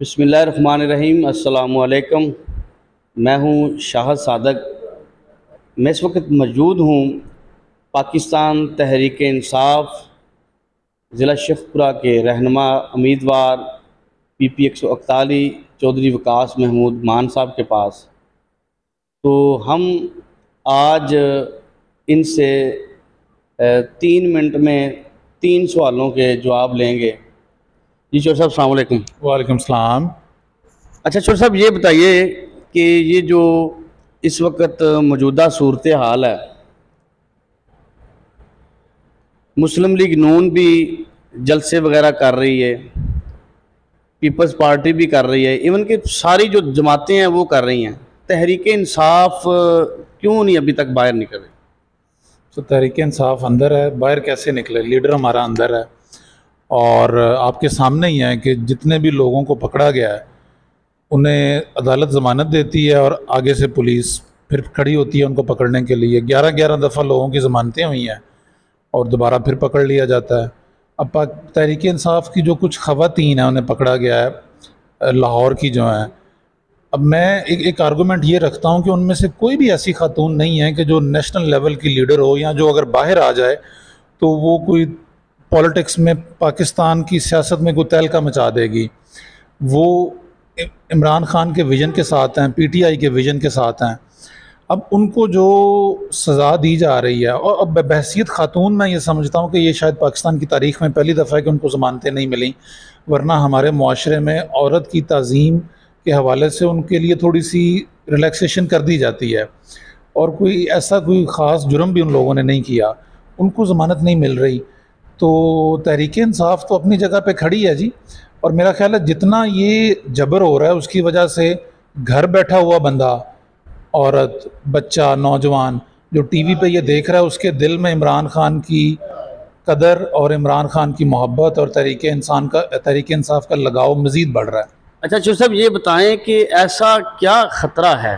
बसमीम अल्लाम मैं हूँ शाहद सादक। मैं इस वक्त मौजूद हूँ पाकिस्तान तहरीक इंसाफ, ज़िला शेखपुरा के रहनमा उम्मीदवार पी पी एक सौ इकताली चौधरी वकास महमूद मान साहब के पास। तो हम आज इनसे तीन मिनट में तीन सवालों के जवाब लेंगे। जी चोर साहब सलामकुम वालेकुम। सलाम। अच्छा चोर साहब ये बताइए कि ये जो इस वक्त मौजूदा सूरत हाल है मुस्लिम लीग नून भी जलसे वगैरह कर रही है पीपल्स पार्टी भी कर रही है इवन कि सारी जो जमातें हैं वो कर रही हैं। तहरीक इंसाफ क्यों नहीं अभी तक बाहर निकले? तो तहरीक इंसाफ अंदर है बाहर कैसे निकले? लीडर हमारा अंदर है। और आपके सामने ही है कि जितने भी लोगों को पकड़ा गया है, उन्हें अदालत ज़मानत देती है और आगे से पुलिस फिर खड़ी होती है उनको पकड़ने के लिए। ग्यारह ग्यारह दफ़ा लोगों की ज़मानतें हुई हैं और दोबारा फिर पकड़ लिया जाता है। अब तहरीक इंसाफ की जो कुछ खवतिन हैं, उन्हें पकड़ा गया है लाहौर की जो हैं। अब मैं एक एक आर्गूमेंट ये रखता हूँ कि उनमें से कोई भी ऐसी खातून नहीं है कि जो नेशनल लेवल की लीडर हो या जो अगर बाहर आ जाए तो वो कोई पॉलिटिक्स में पाकिस्तान की सियासत में कोई तहलका मचा देगी। वो इमरान खान के विज़न के साथ हैं, पीटीआई के विज़न के साथ हैं। अब उनको जो सज़ा दी जा रही है, और अब बहसीत खातून, मैं ये समझता हूँ कि ये शायद पाकिस्तान की तारीख़ में पहली दफ़ा है कि उनको ज़मानतें नहीं मिली, वरना हमारे माशरे में औरत की तज़ीम के हवाले से उनके लिए थोड़ी सी रिलैक्सेशन कर दी जाती है। और कोई ऐसा कोई ख़ास जुर्म भी उन लोगों ने नहीं किया। उनको ज़मानत नहीं मिल रही। तो तहरीक इंसाफ तो अपनी जगह पे खड़ी है जी। और मेरा ख्याल है जितना ये जबर हो रहा है, उसकी वजह से घर बैठा हुआ बंदा, औरत, बच्चा, नौजवान, जो टीवी पे ये देख रहा है, उसके दिल में इमरान खान की कदर और इमरान खान की मोहब्बत और तरीके इंसान का तरीके इंसाफ का लगाव मज़ीद बढ़ रहा है। अच्छा चो साहब, ये बताएँ कि ऐसा क्या ख़तरा है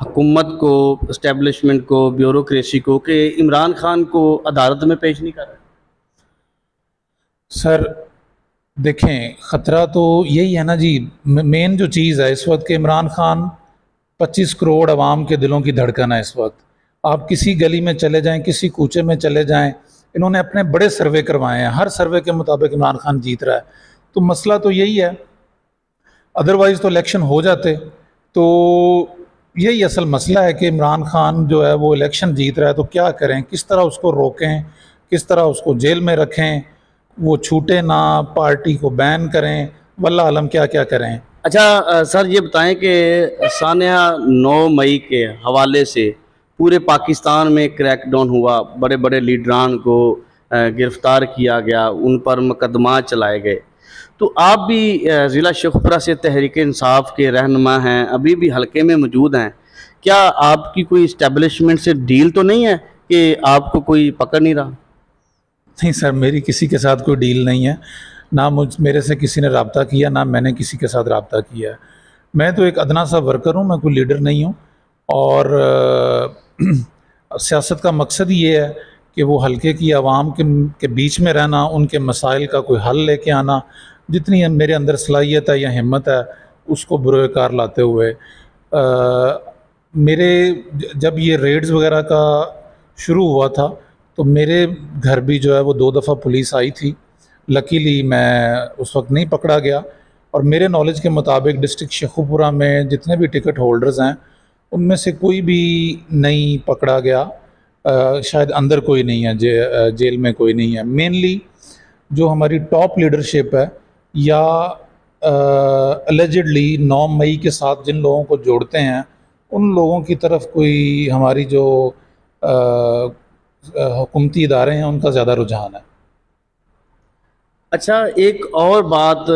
हुकूमत को इस्टेबलिशमेंट को ब्यूरोसी को, कि इमरान खान को अदालत में पेश नहीं कर रहे? सर, देखें, ख़तरा तो यही है ना जी मेन जो चीज़ है इस वक्त के इमरान खान 25 करोड़ आवाम के दिलों की धड़कन है इस वक्त। आप किसी गली में चले जाएँ, किसी कूचे में चले जाएँ, इन्होंने अपने बड़े सर्वे करवाए हैं, हर सर्वे के मुताबिक इमरान खान जीत रहा है। तो मसला तो यही है अदरवाइज़ तो इलेक्शन हो जाते। तो यही असल मसला है कि इमरान खान जो है वो इलेक्शन जीत रहा है तो क्या करें? किस तरह उसको रोकें? किस तरह उसको जेल में रखें? वो छूटे ना, पार्टी को बैन करें वल्ला आलम क्या क्या करें। अच्छा सर ये बताएँ कि सानिया नौ मई के हवाले से पूरे पाकिस्तान में क्रैकडाउन हुआ बड़े बड़े लीडरान को गिरफ़्तार किया गया, उन पर मुकदमा चलाए गए। तो आप भी ज़िला शेखपुरा से तहरीक इंसाफ के रहनमा हैं, अभी भी हलके में मौजूद हैं। क्या आपकी कोई इस्टेबलिशमेंट से डील तो नहीं है कि आपको कोई पकड़ नहीं रहा? नहीं सर मेरी किसी के साथ कोई डील नहीं है। ना मुझ मेरे से किसी ने रबता किया ना मैंने किसी के साथ रबता किया। है मैं तो एक अदना सा वर्कर हूँ मैं कोई लीडर नहीं हूँ। और सियासत का मकसद ये है कि वो हल्के की आवाम के के बीच में रहना उनके मसाइल का कोई हल लेके आना। जितनी मेरे अंदर सलाहियत है या हिम्मत है उसको बुरकार लाते हुए। आ, मेरे जब ये रेड्स वगैरह का शुरू हुआ था तो मेरे घर भी जो है वो दो दफ़ा पुलिस आई थी। लकीली मैं उस वक्त नहीं पकड़ा गया और मेरे नॉलेज के मुताबिक डिस्ट्रिक्ट शेखुपुरा में जितने भी टिकट होल्डर्स हैं उनमें से कोई भी नहीं पकड़ा गया। आ, शायद अंदर कोई नहीं है जे, जेल में कोई नहीं है। मेनली जो हमारी टॉप लीडरशिप है या अलेजिडली नौ मई के साथ जिन लोगों को जोड़ते हैं उन लोगों की तरफ़ कोई हमारी जो आ, हुकूमती इदारे हैं, उनका ज़्यादा रुझान है। अच्छा एक और बात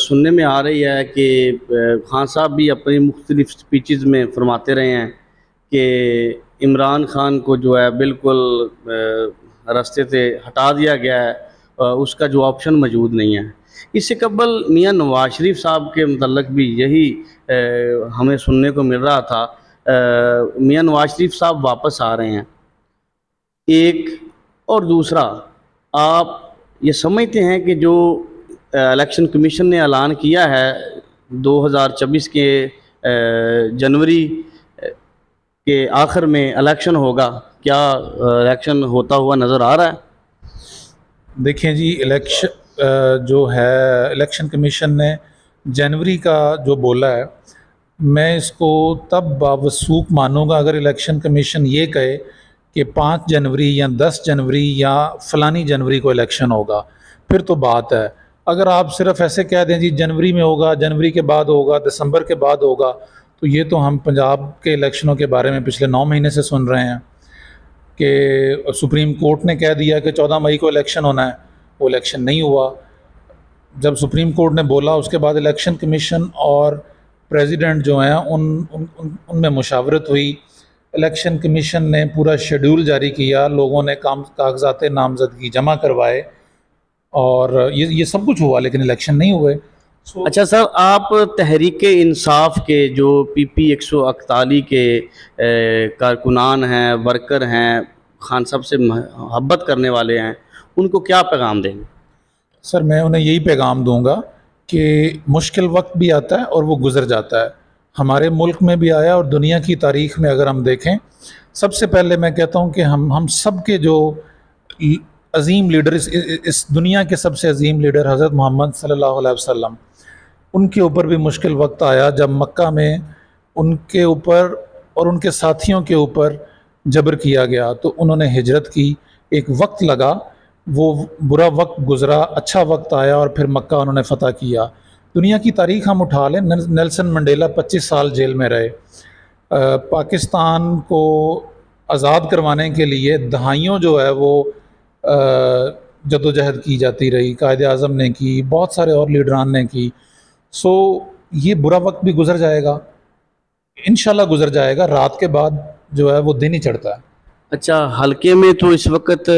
सुनने में आ रही है कि खान साहब भी अपनी मुख्तलिफ़ स्पीचज़ में फरमाते रहे हैं कि इमरान खान को जो है बिल्कुल रास्ते से हटा दिया गया है उसका जो ऑप्शन मौजूद नहीं है। इससे कबल मियाँ नवाज़ शरीफ साहब के मतलब भी यही हमें सुनने को मिल रहा था। मियाँ नवाज़ शरीफ साहब वापस आ रहे हैं। एक और दूसरा, आप ये समझते हैं कि जो इलेक्शन कमीशन ने ऐलान किया है 2024 के जनवरी के आखिर में इलेक्शन होगा, क्या इलेक्शन होता हुआ नज़र आ रहा है? देखिए जी इलेक्शन जो है, इलेक्शन कमीशन ने जनवरी का जो बोला है, मैं इसको तब बावसूख मानूँगा अगर इलेक्शन कमीशन ये कहे कि पाँच जनवरी या दस जनवरी या फ़लानी जनवरी को इलेक्शन होगा। फिर तो बात है। अगर आप सिर्फ़ ऐसे कह दें जी, जनवरी में होगा, जनवरी के बाद होगा, दिसंबर के बाद होगा तो ये तो हम पंजाब के इलेक्शनों के बारे में पिछले नौ महीने से सुन रहे हैं कि सुप्रीम कोर्ट ने कह दिया कि चौदह मई को इलेक्शन होना है। वो इलेक्शन नहीं हुआ। जब सुप्रीम कोर्ट ने बोला, उसके बाद इलेक्शन कमीशन और प्रेसिडेंट जो हैं, उन उन उनमें उन मुशावरत हुई। इलेक्शन कमीशन ने पूरा शेड्यूल जारी किया लोगों ने काम कागजात नामजदगी जमा करवाए और ये ये सब कुछ हुआ लेकिन इलेक्शन नहीं हुए। So, अच्छा सर आप तहरीक इंसाफ के जो पी पी एक सौ अकताली के कारकुनान हैं वर्कर हैं खान साहब से मोहब्बत करने वाले हैं उनको क्या पैगाम देंगे? सर मैं उन्हें यही पैगाम दूँगा कि मुश्किल वक्त भी आता है और वो गुज़र जाता है। हमारे मुल्क में भी आया और दुनिया की तारीख में अगर हम देखें सबसे पहले मैं कहता हूँ कि हम हम सब के जो अजीम लीडर इस, इस दुनिया के सबसे अजीम लीडर हज़रत मोहम्मद सल्लल्लाहु अलैहि वसल्लम उनके ऊपर भी मुश्किल वक्त आया जब मक्का में उनके ऊपर और उनके साथियों के ऊपर जबर किया गया। तो उन्होंने हिजरत की एक वक्त लगा वो बुरा वक्त गुज़रा अच्छा वक्त आया और फिर मक्का उन्होंने फ़तह किया। दुनिया की तारीख हम उठा लें नेल्सन मंडेला 25 साल जेल में रहे। पाकिस्तान को आज़ाद करवाने के लिए दहाइयों जो है वो जदोजहद की जाती रही कायद अज़म ने की, बहुत सारे और लीडरान ने की। सो, ये बुरा वक्त भी गुजर जाएगा। इन गुजर जाएगा। रात के बाद जो है वो दिन ही चढ़ता है। अच्छा हल्के में तो इस वक्त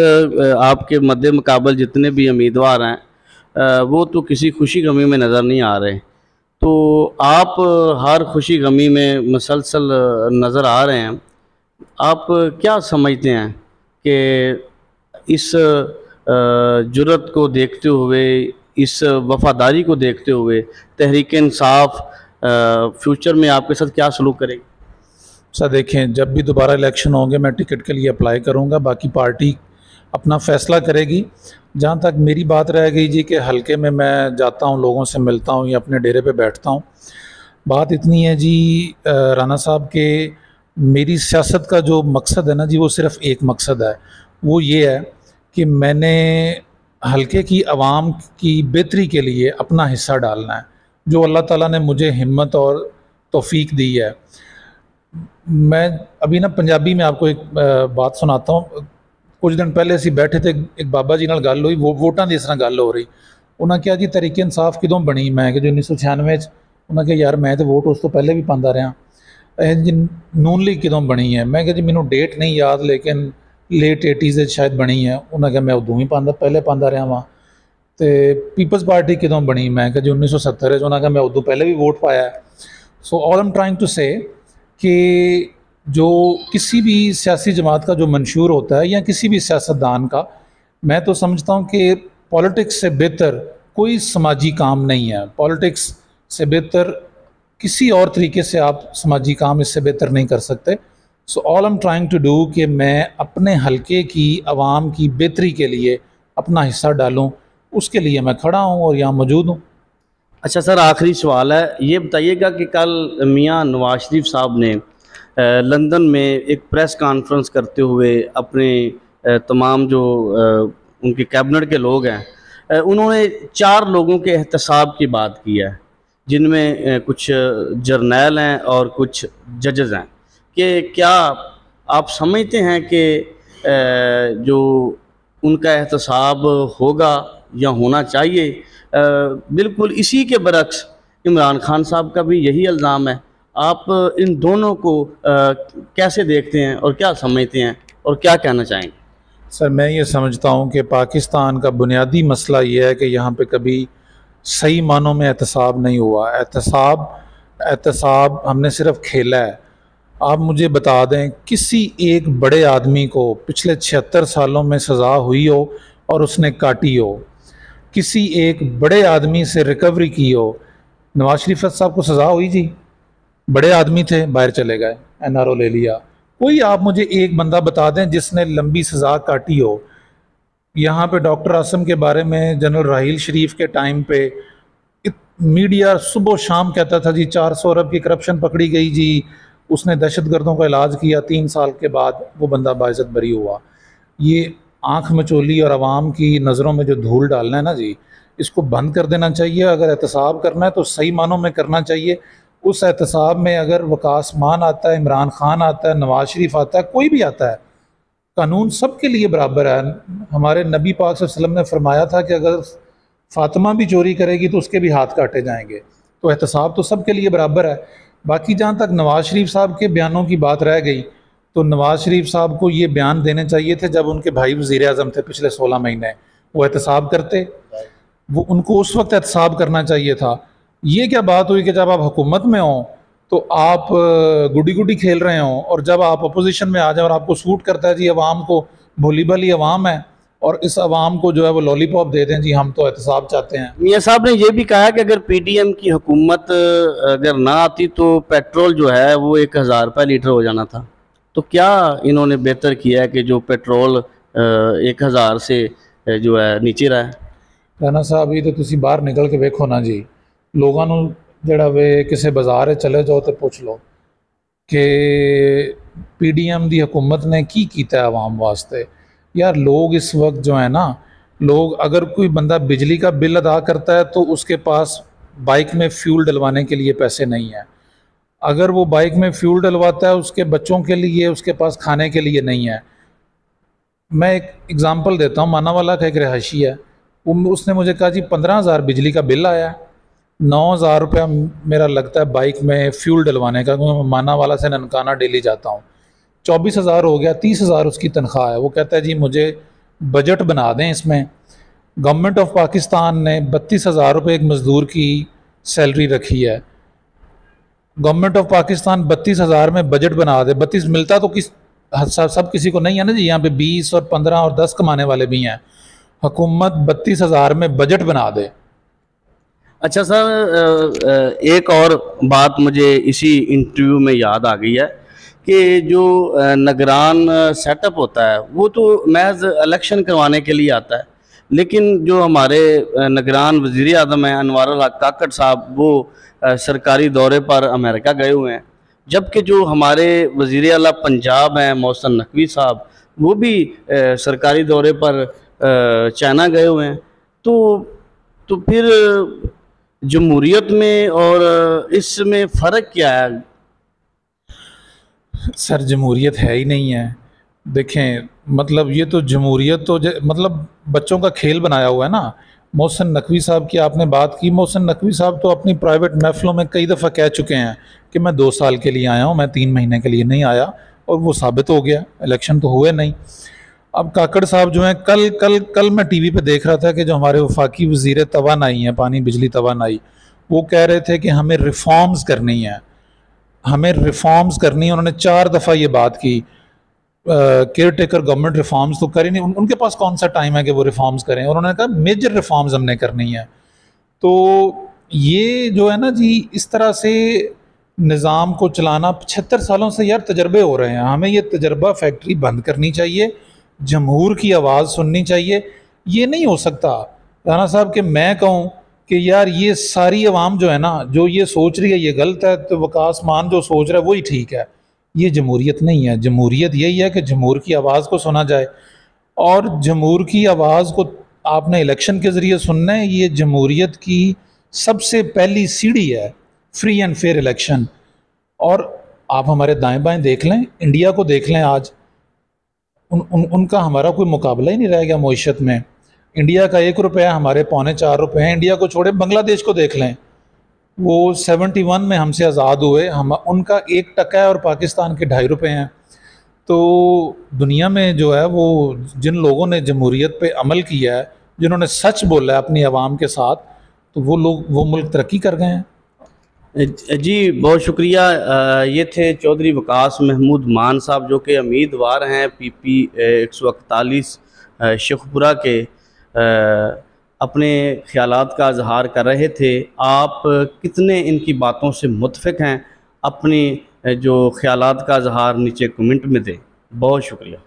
आपके मद्दे मुकाबल जितने भी उम्मीदवार हैं वो तो किसी खुशी गमी में नज़र नहीं आ रहे। तो आप हर खुशी गमी में मसलसल नज़र आ रहे हैं। आप क्या समझते हैं कि इस जुरत को देखते हुए, इस वफादारी को देखते हुए, तहरीक इंसाफ फ्यूचर में आपके साथ क्या सलूक करेगी? सर, देखें, जब भी दोबारा इलेक्शन होंगे, मैं टिकट के लिए अप्लाई करूँगा। बाकी पार्टी अपना फ़ैसला करेगी। जहाँ तक मेरी बात रह गई जी कि हल्के में मैं जाता हूँ, लोगों से मिलता हूँ या अपने डेरे पे बैठता हूँ। बात इतनी है जी राना साहब के मेरी सियासत का जो मकसद है ना जी, वो सिर्फ़ एक मकसद है। वो ये है कि मैंने हल्के की आवाम की बेहतरी के लिए अपना हिस्सा डालना है। जो अल्लाह ताला ने मुझे हिम्मत और तौफीक दी है। मैं अभी ना पंजाबी में आपको एक बात सुनाता हूँ। ਕੁਝ ਦਿਨ ਪਹਿਲੇ ਅਸੀਂ ਬੈਠੇ ਤੇ ਇੱਕ ਬਾਬਾ ਜੀ ਨਾਲ ਗੱਲ ਹੋਈ ਵੋਟਾਂ ਦੀ ਇਸ ਤਰ੍ਹਾਂ ਗੱਲ ਹੋ ਰਹੀ ਉਹਨਾਂ ਕਿਹਾ ਜੀ ਤਰੀਕੇ ਇਨਸਾਫ ਕਿਦੋਂ ਬਣੀ ਮੈਂ ਕਿ ਜੋ 1996 ਚ ਉਹਨਾਂ ਕਿਹਾ ਯਾਰ ਮੈਂ ਤੇ ਵੋਟ ਉਸ ਤੋਂ ਪਹਿਲੇ ਵੀ ਪਾਉਂਦਾ ਰਿਹਾ ਇਹ ਨੂਨ ਲੀਗ ਕਿਦੋਂ ਬਣੀ ਹੈ ਮੈਂ ਕਿਹਾ ਜੀ ਮੈਨੂੰ ਡੇਟ ਨਹੀਂ ਯਾਦ ਲੇਕਿਨ ਲੇਟ 80s ਵਿੱਚ ਸ਼ਾਇਦ ਬਣੀ ਹੈ ਉਹਨਾਂ ਕਿਹਾ ਮੈਂ ਉਦੋਂ ਹੀ ਪਾਉਂਦਾ ਪਹਿਲੇ ਪਾਉਂਦਾ ਰਿਹਾ ਵਾਂ ਤੇ ਪੀਪਲਸ ਪਾਰਟੀ ਕਿਦੋਂ ਬਣੀ ਮੈਂ ਕਿਹਾ ਜੀ 1970 ਵਿੱਚ ਉਹਨਾਂ ਕਿਹਾ ਮੈਂ ਉਦੋਂ ਪਹਿਲੇ ਵੀ ਵੋਟ ਪਾਇਆ ਸੋ ਆਲ ਆਮ ਟ੍ਰਾਈਂਗ ਟੂ ਸੇ ਕਿ जो किसी भी सियासी जमात का जो मंशूर होता है या किसी भी सियासतदान का, मैं तो समझता हूँ कि पॉलिटिक्स से बेहतर कोई समाजी काम नहीं है। पॉलिटिक्स से बेहतर किसी और तरीके से आप समाजी काम इससे बेहतर नहीं कर सकते। So all am trying to do कि मैं अपने हलके की आवाम की बेहतरी के लिए अपना हिस्सा डालूँ, उसके लिए मैं खड़ा हूँ और यहाँ मौजूद हूँ। अच्छा सर, आखिरी सवाल है। ये बताइएगा कि कल मियाँ नवाज़ शरीफ साहब ने लंदन में एक प्रेस कॉन्फ्रेंस करते हुए अपने तमाम जो उनके कैबिनेट के लोग हैं उन्होंने चार लोगों के एहतसाब की बात की है, जिनमें कुछ जर्नैल हैं और कुछ जजेज़ हैं, कि क्या आप समझते हैं कि जो उनका एहतसाब होगा या होना चाहिए? बिल्कुल इसी के बरक्स इमरान खान साहब का भी यही इल्ज़ाम है आप इन दोनों को कैसे देखते हैं और क्या समझते हैं और क्या कहना चाहेंगे? सर, मैं ये समझता हूँ कि पाकिस्तान का बुनियादी मसला ये है कि यहाँ पे कभी सही मानों में एहतसाब नहीं हुआ। एहतसाब एहतसाब हमने सिर्फ़ खेला है। आप मुझे बता दें, किसी एक बड़े आदमी को पिछले छिहत्तर सालों में सज़ा हुई हो और उसने काटी हो? किसी एक बड़े आदमी से रिकवरी की हो? नवाज़ शरीफ साहब को सज़ा हुई जी? बड़े आदमी थे, बाहर चले गए, एनआरओ ले लिया। कोई आप मुझे एक बंदा बता दें जिसने लंबी सज़ा काटी हो? यहाँ पे डॉक्टर आसम के बारे में, जनरल राहील शरीफ के टाइम पे मीडिया सुबह शाम कहता था, जी, चार सौ अरब की करप्शन पकड़ी गई जी। उसने दहशत गर्दों का इलाज किया, तीन साल के बाद वो बंदा बाज़त बरी हुआ। ये आँख मचोली और आवाम की नज़रों में जो धूल डालना है ना जी, इसको बंद कर देना चाहिए। अगर एहतसाब करना है तो सही मानों में करना चाहिए। उस एहतसाब में अगर वकास मान आता है, इमरान खान आता है, नवाज़ शरीफ आता है, कोई भी आता है, कानून सब के लिए बराबर है। हमारे नबी पाक वसल्लम ने फरमाया था कि अगर फ़ातिमा भी चोरी करेगी तो उसके भी हाथ काटे जाएँगे। तो एहतसाब तो सब के लिए बराबर है। बाकी जहाँ तक नवाज़ शरीफ साहब के बयानों की बात रह गई तो नवाज़ शरीफ साहब को ये बयान देने चाहिए थे जब उनके भाई वज़ी अजम थे पिछले सोलह महीने। वो एहतसाब करते, वो उनको उस वक्त एहतसाब करना चाहिए था। ये क्या बात हुई कि जब आप हुकूमत में हों तो आप गुडी गुडी खेल रहे हों और जब आप अपोजिशन में आ जाए और आपको सूट करता है जी अवाम को भोली भाली अवाम है और इस अवाम को जो है वो लॉलीपॉप दे दें। जी हम तो एहतसाब चाहते हैं। मियाँ साहब ने यह भी कहा कि अगर पीटीएम की हुकूमत अगर ना आती तो पेट्रोल जो है वो एक हज़ार रुपये लीटर हो जाना था। तो क्या इन्होंने बेहतर किया है कि जो पेट्रोल एक हज़ार से जो है नीचे रहा है? राना साहब ये तो तुम बाहर निकल के वेखो ना जी। लोगों जड़ा वे किसी बाज़ार चले जाओ तो पुछ लो कि पी डी एम की हुकूमत ने की किया आवाम वास्ते? यार, लोग इस वक्त जो है ना, लोग अगर कोई बंदा बिजली का बिल अदा करता है तो उसके पास बाइक में फ्यूल डलवाने के लिए पैसे नहीं हैं। अगर वो बाइक में फ्यूल डलवाता है, उसके बच्चों के लिए, उसके पास खाने के लिए नहीं है। मैं एक एग्ज़ाम्पल देता हूँ माना वाला का एक रिहायशी है। उसने मुझे कहा, जी, पंद्रह हज़ार बिजली का बिल आया नौ हज़ार रुपया मेरा लगता है बाइक में फ्यूल डलवाने का क्योंकि मैं माना वाला से ननकाना डेली जाता हूँ। चौबीस हज़ार हो गया तीस हज़ार उसकी तनख्वाह है। वो कहता है जी मुझे बजट बना दें इसमें। गवर्नमेंट ऑफ़ पाकिस्तान ने बत्तीस हज़ार रुपये एक मज़दूर की सैलरी रखी है। गवर्नमेंट ऑफ़ पाकिस्तान बत्तीस हज़ार में बजट बना दे। बत्तीस मिलता तो किस सब, सब किसी को नहीं है ना जी। यहाँ पे बीस और पंद्रह और दस कमाने वाले भी हैं। हुकूमत बत्तीस हज़ार में बजट बना दे। अच्छा सर एक और बात मुझे इसी इंटरव्यू में याद आ गई है कि जो नगरान सेटअप होता है, वो तो महज इलेक्शन करवाने के लिए आता है। लेकिन जो हमारे नगरान वज़ी अजम हैं, अनवर काकड़ साहब, वो सरकारी दौरे पर अमेरिका गए हुए हैं। जबकि जो हमारे वज़ी अला पंजाब हैं मौसन नकवी साहब, वो भी सरकारी दौरे पर चाइना गए हुए हैं। तो तो फिर जमहूरीत में और इसमें फ़र्क क्या है? सर जमहूरीत है ही नहीं है। देखें मतलब ये तो जमहूरीत तो मतलब बच्चों का खेल बनाया हुआ है ना। मोहसन नकवी साहब की आपने बात की। मोहसन नकवी साहब तो अपनी प्राइवेट महफ़लों में कई दफ़ा कह चुके हैं कि मैं दो साल के लिए आया हूँ, मैं तीन महीने के लिए नहीं आया और वो साबित हो गया। इलेक्शन तो हुए नहीं। अब काकड़ साहब जो हैं कल कल कल मैं टीवी पे देख रहा था कि जो हमारे वफाकी वज़ीर तोानाई हैं पानी बिजली तोानाई वो कह रहे थे कि हमें रिफॉर्म्स करनी है। हमें रिफॉर्म्स करनी है उन्होंने चार दफ़ा ये बात की। केयर टेकर गवर्नमेंट रिफॉर्म्स तो करी नहीं उन, उनके पास कौन सा टाइम है कि वो रिफॉर्म्स करें? उन्होंने कहा मेजर रिफॉर्म्स हमने करनी है। तो ये जो है ना जी इस तरह से निज़ाम को चलाना पचहत्तर सालों से यार तजर्बे हो रहे हैं। हमें ये तजर्बा फैक्ट्री बंद करनी चाहिए। जमहूर की आवाज़ सुननी चाहिए। ये नहीं हो सकता। राना साहब, कि मैं कहूँ कि यार ये सारी आवाम जो है ना, जो ये सोच रही है, ये गलत है तो वकास मान जो सोच रहा है, वही ठीक है। ये जमहूरीत नहीं है। जमहूरीत यही है कि जमहूर की आवाज़ को सुना जाए। और जमहूर की आवाज़ को आपने इलेक्शन के ज़रिए सुनना है। ये जमहूरीत की सबसे पहली सीढ़ी है फ्री एंड फेयर इलेक्शन और आप हमारे दाएँ बाएँ देख लें इंडिया को देख लें आज। उन, उन उनका हमारा कोई मुकाबला ही नहीं रह गया मीशत में। इंडिया का एक रुपया हमारे पौने चार रुपये हैं। इंडिया को छोड़े बांग्लादेश को देख लें। वो सेवेंटी वन में हमसे आज़ाद हुए। हम उनका एक टका है और पाकिस्तान के ढाई रुपये हैं। तो दुनिया में जो है वो जिन लोगों ने जमहूरीत पे अमल किया है जिन्होंने सच बोला है अपनी आवाम के साथ तो वो लोग वो मुल्क तरक्की कर गए हैं। जी, बहुत शुक्रिया। ये थे चौधरी वकास महमूद मान साहब, जो कि उम्मीदवार हैं पी पी एक सौ इकतालीस शेखपुरा के। अपने ख्यालात का इजहार कर रहे थे। आप कितने इनकी बातों से मुतफिक हैं? अपनी जो ख्यालात का इजहार नीचे कमेंट में दें। बहुत शुक्रिया।